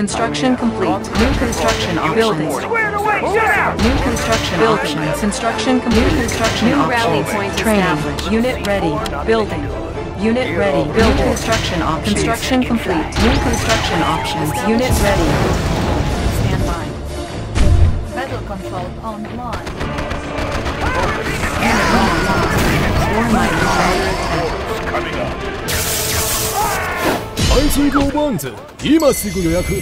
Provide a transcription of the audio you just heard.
Construction complete. New construction buildings. Squared away! Shut! New construction options. Construction complete. New construction New options. rally point Training. established. Unit ready. Building. Unit ready. Build construction op. Construction complete. New construction options. Unit ready. Stand by. Battle control online. 配信5ンズ今すぐ予約。